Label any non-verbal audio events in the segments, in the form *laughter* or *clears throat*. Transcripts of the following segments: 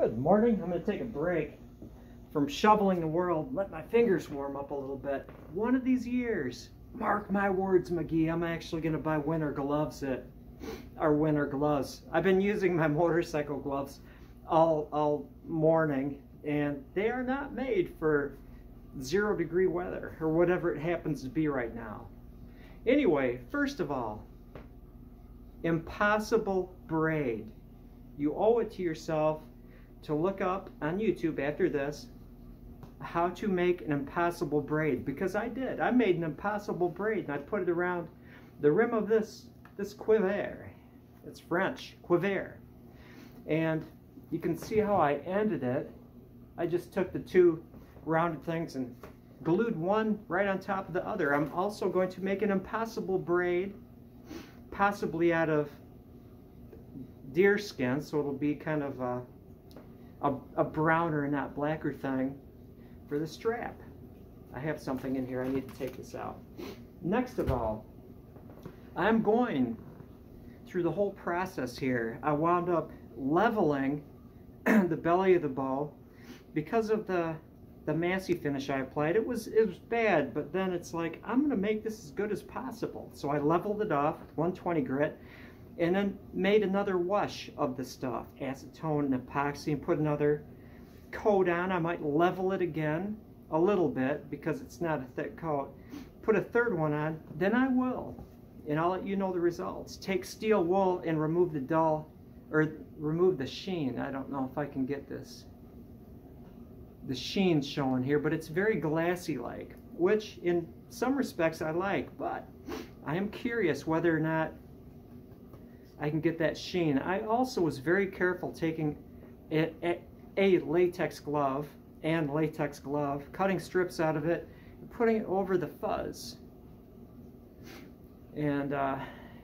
Good morning. I'm going to take a break from shoveling the world, let my fingers warm up a little bit. One of these years, mark my words, McGee, I'm actually going to buy winter gloves that are winter gloves. I've been using my *laughs* motorcycle gloves all, all morning, and they are not made for zero degree weather or whatever it happens to be right now. Anyway, first of all, impossible braid. You owe it to yourself to look up on YouTube after this how to make an impossible braid because I did. I made an impossible braid and I put it around the rim of this this quiver. It's French, quiver. And you can see how I ended it. I just took the two rounded things and glued one right on top of the other. I'm also going to make an impossible braid, possibly out of deer skin, so it'll be kind of a, a, a browner, not blacker thing for the strap. I have something in here. I need to take this out. Next of all, I'm going through the whole process here. I wound up leveling *clears throat* the belly of the bow because of the the massy finish I applied. It was it was bad, but then it's like I'm gonna make this as good as possible. So I leveled it off with 120 grit and then made another wash of the stuff, acetone and epoxy, and put another coat on. I might level it again a little bit because it's not a thick coat. Put a third one on, then I will. And I'll let you know the results. Take steel wool and remove the dull, or remove the sheen. I don't know if I can get this. The sheen showing here, but it's very glassy-like, which in some respects I like, but I am curious whether or not I can get that sheen. I also was very careful taking it, it a latex glove and latex glove, cutting strips out of it, and putting it over the fuzz. And, uh,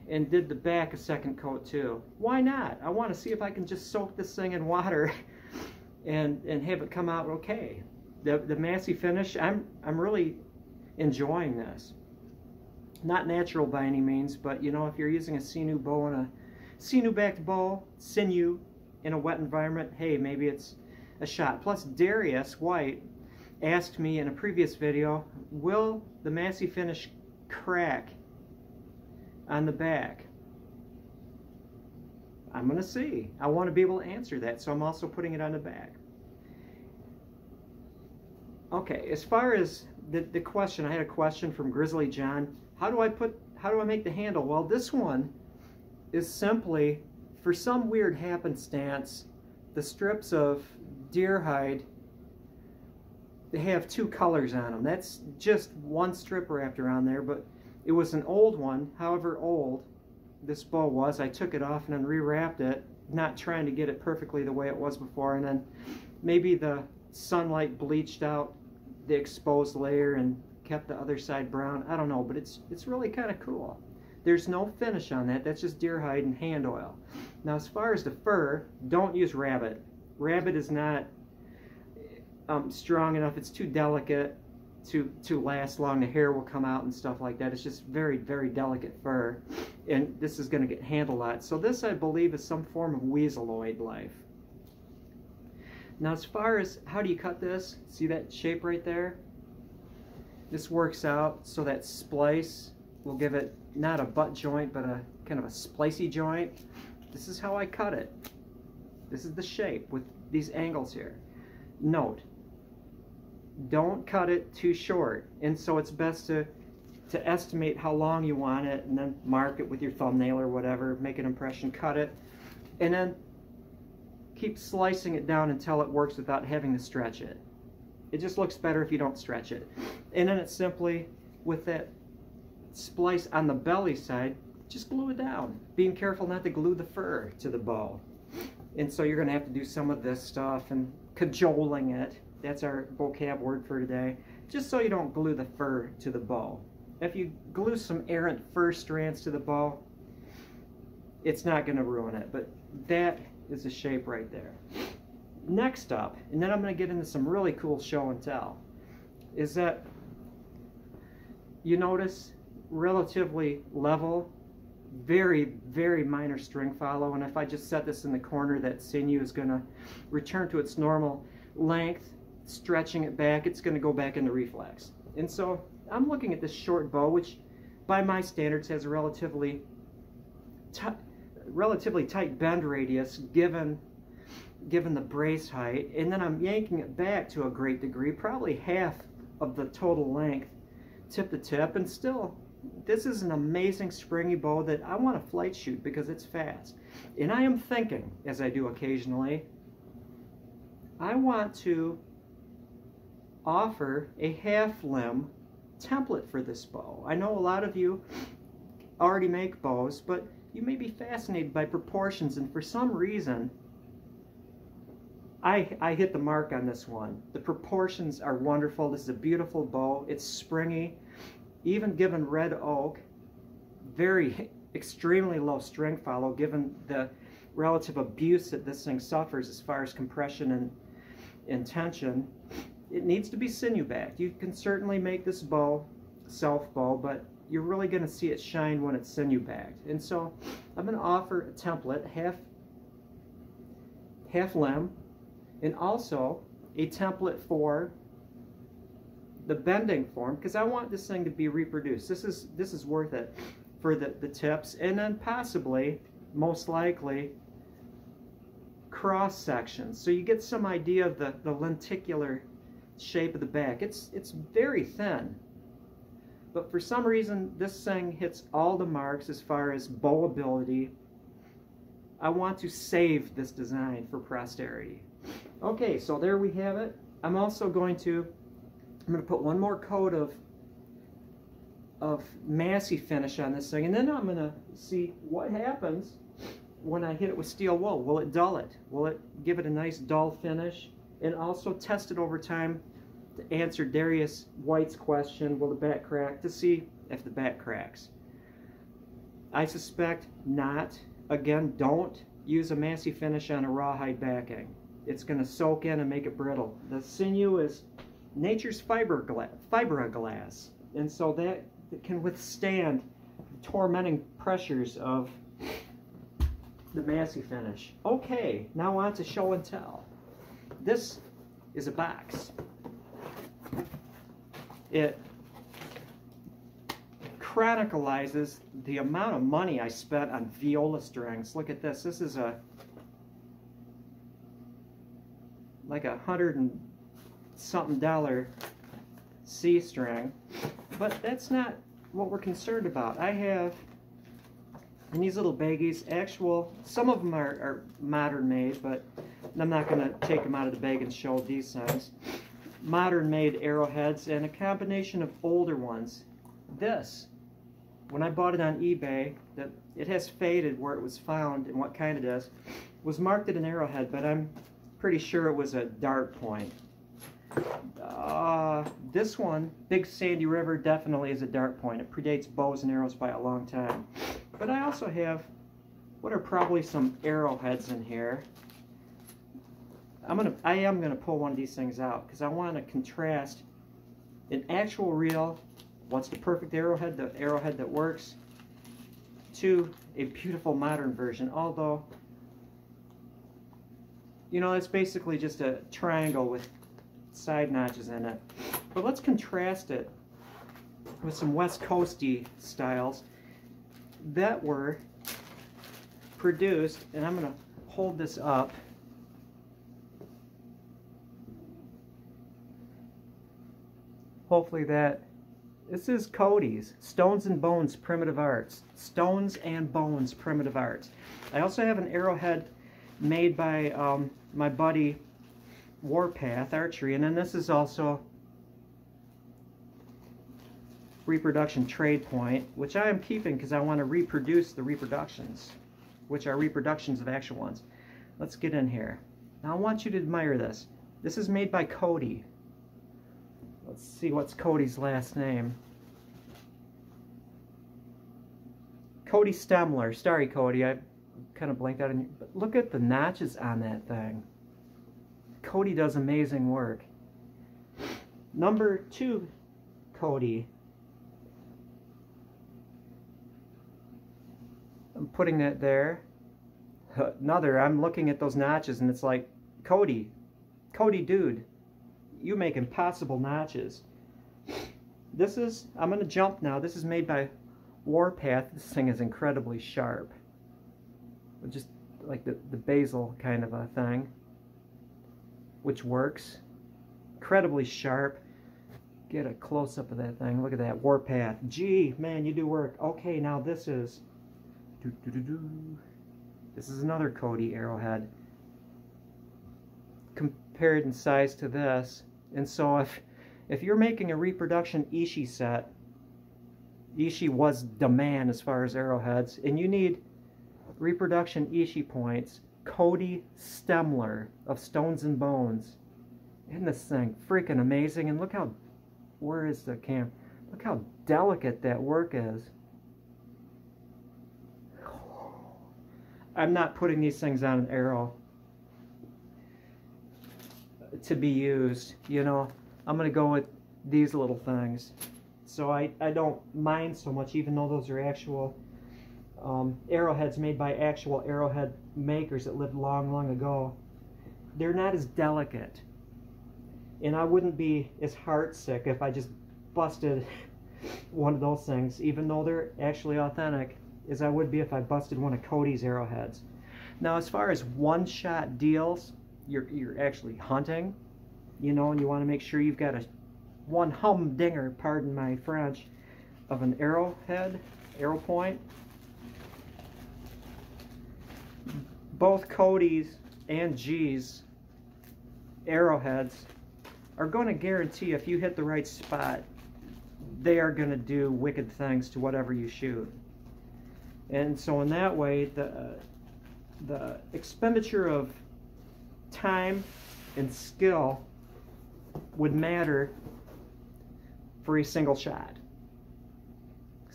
and did the back a second coat too. Why not? I want to see if I can just soak this thing in water *laughs* and, and have it come out okay. The, the massy finish, I'm, I'm really enjoying this. Not natural by any means, but you know, if you're using a sinew bow and a sinew backed bow, sinew in a wet environment, hey, maybe it's a shot. Plus, Darius White asked me in a previous video, will the Massy Finish crack on the back? I'm going to see. I want to be able to answer that, so I'm also putting it on the back. Okay, as far as the, the question, I had a question from Grizzly John. How do I put, how do I make the handle? Well, this one is simply, for some weird happenstance, the strips of deer hide, they have two colors on them. That's just one strip wrapped around there, but it was an old one, however old this bow was. I took it off and then rewrapped it, not trying to get it perfectly the way it was before, and then maybe the sunlight bleached out the exposed layer and kept the other side brown. I don't know, but it's it's really kind of cool. There's no finish on that. That's just deer hide and hand oil. Now, as far as the fur, don't use rabbit. Rabbit is not um, strong enough. It's too delicate to, to last long. The hair will come out and stuff like that. It's just very, very delicate fur. And this is going to get handled a lot. So this, I believe, is some form of weaseloid life. Now, as far as how do you cut this, see that shape right there? This works out so that splice will give it not a butt joint, but a kind of a splicey joint. This is how I cut it. This is the shape with these angles here. Note, don't cut it too short. And so it's best to, to estimate how long you want it and then mark it with your thumbnail or whatever, make an impression, cut it, and then keep slicing it down until it works without having to stretch it. It just looks better if you don't stretch it. And then it's simply, with that splice on the belly side, just glue it down. Being careful not to glue the fur to the bow. And so you're going to have to do some of this stuff and cajoling it. That's our vocab word for today. Just so you don't glue the fur to the bow. If you glue some errant fur strands to the bow, it's not going to ruin it. But that is the shape right there. Next up, and then I'm going to get into some really cool show and tell, is that you notice relatively level very, very minor string follow. And if I just set this in the corner, that sinew is going to return to its normal length, stretching it back. It's going to go back into reflex. And so I'm looking at this short bow, which by my standards has a relatively, relatively tight bend radius given given the brace height, and then I'm yanking it back to a great degree, probably half of the total length, tip to tip, and still this is an amazing springy bow that I want to flight shoot because it's fast. And I am thinking, as I do occasionally, I want to offer a half limb template for this bow. I know a lot of you already make bows, but you may be fascinated by proportions and for some reason I, I hit the mark on this one. The proportions are wonderful. This is a beautiful bow. It's springy even given red oak, very extremely low string follow given the relative abuse that this thing suffers as far as compression and, and tension. It needs to be sinew backed. You can certainly make this bow self bow, but you're really going to see it shine when it's sinew backed. And so I'm going to offer a template, half, half limb, and also a template for the bending form because I want this thing to be reproduced. This is this is worth it for the, the tips and then possibly, most likely, cross sections. So you get some idea of the, the lenticular shape of the back. It's, it's very thin. But for some reason, this thing hits all the marks as far as bowability. I want to save this design for posterity. Okay, so there we have it. I'm also going to I'm going to put one more coat of of massy finish on this thing and then I'm going to see what happens when I hit it with steel wool. Will it dull it? Will it give it a nice dull finish? And also test it over time to answer Darius White's question, will the back crack, to see if the back cracks. I suspect not. Again, don't use a massy finish on a rawhide backing. It's going to soak in and make it brittle. The sinew is nature's fiberglass. And so that can withstand the tormenting pressures of the massy finish. Okay, now on to show and tell. This is a box. It chronicalizes the amount of money I spent on viola strings. Look at this. This is a like a hundred and something dollar C string, but that's not what we're concerned about. I have in these little baggies, actual, some of them are, are modern made, but I'm not going to take them out of the bag and show these things. Modern made arrowheads and a combination of older ones. This, when I bought it on eBay, that it has faded where it was found and what kind it is, was marked at an arrowhead, but I'm pretty sure it was a dart point. Uh, this one, Big Sandy River, definitely is a dart point. It predates bows and arrows by a long time. But I also have what are probably some arrowheads in here. I'm gonna, I am gonna pull one of these things out because I want to contrast an actual real, what's the perfect arrowhead, the arrowhead that works, to a beautiful modern version. Although, you know, it's basically just a triangle with side notches in it. But let's contrast it with some West Coasty styles that were produced, and I'm going to hold this up. Hopefully that, this is Cody's, Stones and Bones Primitive Arts. Stones and Bones Primitive Arts. I also have an arrowhead made by um, my buddy Warpath Archery. And then this is also reproduction trade point, which I am keeping because I want to reproduce the reproductions, which are reproductions of actual ones. Let's get in here. Now I want you to admire this. This is made by Cody. Let's see what's Cody's last name. Cody Stemler. Sorry, Cody. I kind of blanked out. On you. But look at the notches on that thing. Cody does amazing work. Number two, Cody. I'm putting that there. Another, I'm looking at those notches and it's like, Cody, Cody dude, you make impossible notches. This is, I'm going to jump now. This is made by Warpath. This thing is incredibly sharp. Just like the, the basil kind of a thing, which works. Incredibly sharp. Get a close-up of that thing. Look at that, Warpath. Gee, man, you do work. Okay, now this is... Doo -doo -doo this is another Cody arrowhead. Compared in size to this. And so if, if you're making a reproduction Ishi set, Ishi was demand as far as arrowheads, and you need reproduction Ishi points, Cody Stemler of Stones and Bones. Isn't this thing freaking amazing? And look how, where is the cam? Look how delicate that work is. I'm not putting these things on an arrow to be used, you know. I'm going to go with these little things. So I, I don't mind so much, even though those are actual um, arrowheads made by actual arrowhead makers that lived long, long ago. They're not as delicate. And I wouldn't be as heartsick if I just busted *laughs* one of those things, even though they're actually authentic, as I would be if I busted one of Cody's arrowheads. Now, as far as one-shot deals, you're, you're actually hunting, you know, and you want to make sure you've got a one humdinger, pardon my French, of an arrowhead, arrow point. Both Cody's and G's arrowheads are going to guarantee if you hit the right spot, they are going to do wicked things to whatever you shoot. And so in that way, the, uh, the expenditure of time and skill would matter for a single shot.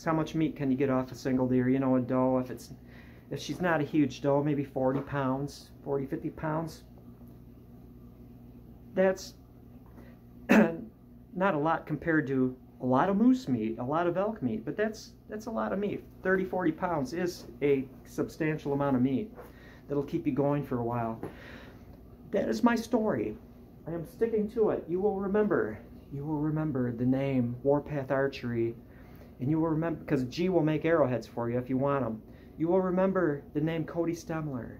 How much meat can you get off a single deer? You know, a doe, if it's if she's not a huge doe, maybe 40 pounds, 40, 50 pounds, that's *clears throat* not a lot compared to a lot of moose meat, a lot of elk meat, but that's that's a lot of meat. 30, 40 pounds is a substantial amount of meat that'll keep you going for a while. That is my story. I am sticking to it. You will remember. You will remember the name Warpath Archery, and you will remember because G will make arrowheads for you if you want them. You will remember the name Cody Stemler.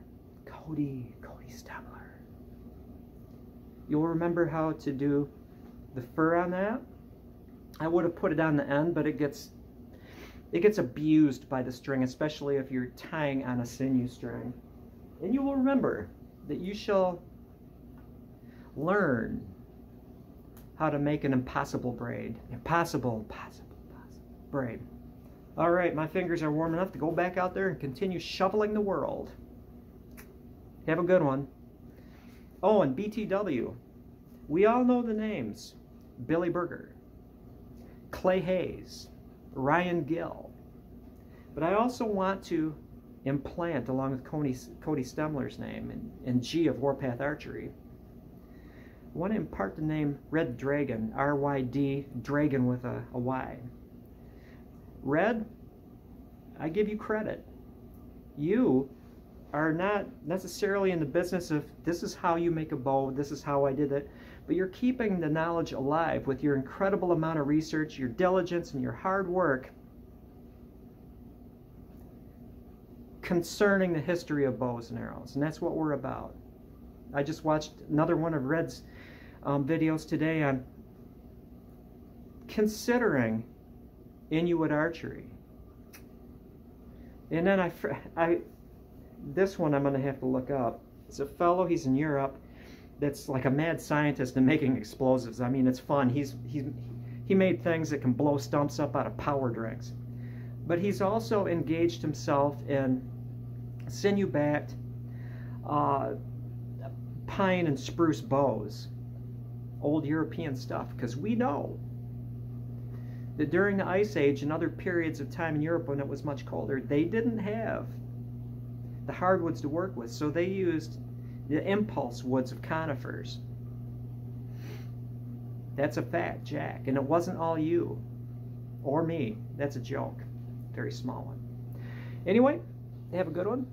Cody, Cody Stemler. You'll remember how to do the fur on that. I would have put it on the end, but it gets it gets abused by the string, especially if you're tying on a sinew string. And you will remember that you shall learn how to make an impossible braid. Impossible, impossible, impossible braid. All right, my fingers are warm enough to go back out there and continue shoveling the world. Have a good one. Oh, and BTW. We all know the names. Billy Berger, Clay Hayes, Ryan Gill. But I also want to implant, along with Cody, Cody Stemler's name and, and G of Warpath Archery, I want to impart the name Red Dragon, R-Y-D, Dragon with a, a Y. Red, I give you credit. You are not necessarily in the business of this is how you make a bow, this is how I did it, but you're keeping the knowledge alive with your incredible amount of research, your diligence, and your hard work concerning the history of bows and arrows, and that's what we're about. I just watched another one of Red's um, videos today on considering Inuit archery. And then I, I this one I'm going to have to look up. It's a fellow, he's in Europe, that's like a mad scientist in making explosives. I mean, it's fun. He's, he's, he made things that can blow stumps up out of power drinks. But he's also engaged himself in sinew-backed uh, pine and spruce bows, old European stuff, because we know that during the Ice Age and other periods of time in Europe when it was much colder, they didn't have the hardwoods to work with, so they used the impulse woods of conifers. That's a fact, Jack, and it wasn't all you or me. That's a joke. Very small one. Anyway, have a good one.